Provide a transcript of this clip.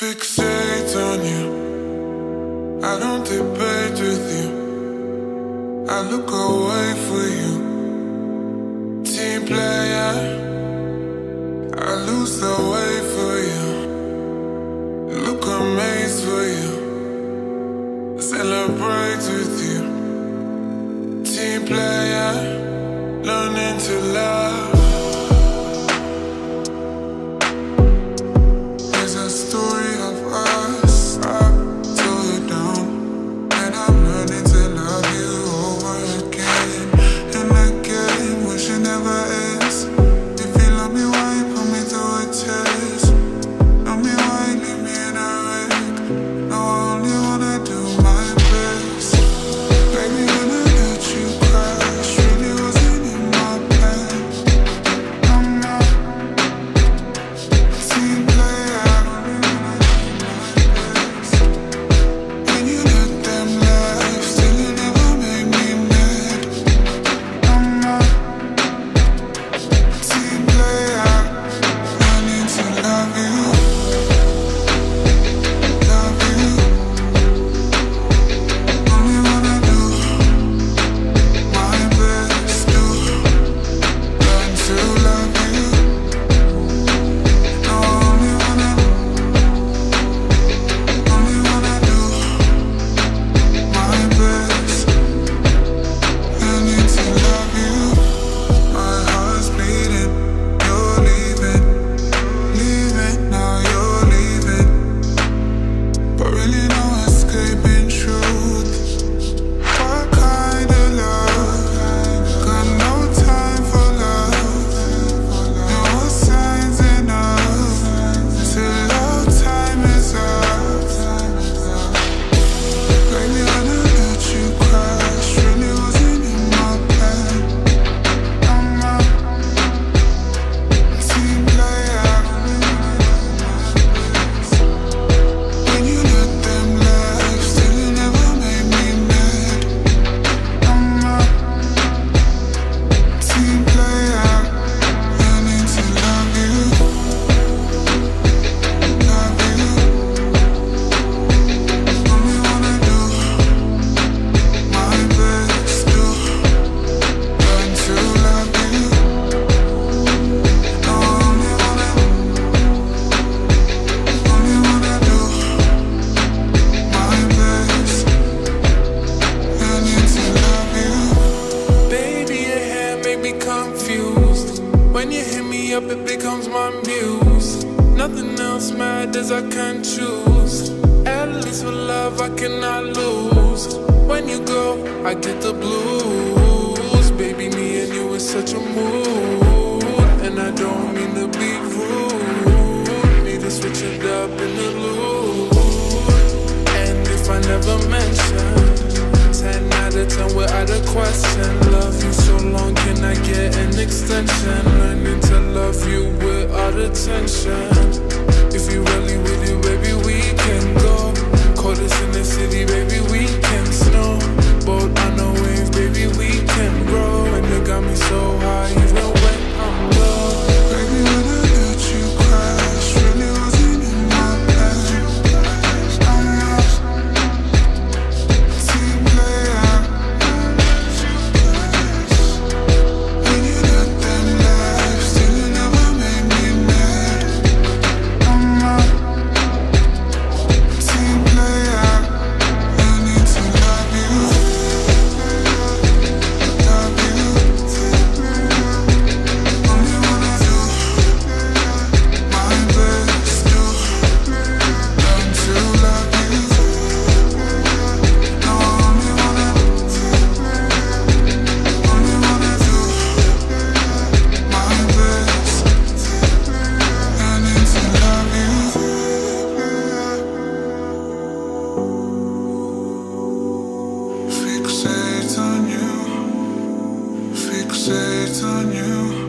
Fixate on you. I don't debate with you. I look away for you. Team player. I lose the way for you. Look amazed for you. Celebrate with you. Team player. Learning to love. true love. When you hit me up, it becomes my muse. Nothing else matters, I can't choose. At least for love, I cannot lose. When you go, I get the blues. Baby, me and you is such a mood. And I don't mean to be rude. Need to switch it up in the loop. And if I never mention, 10 out of 10 without a question attention. Learning to love you without attention. If you really with it, baby, we can go. Call us in the city, baby, on you.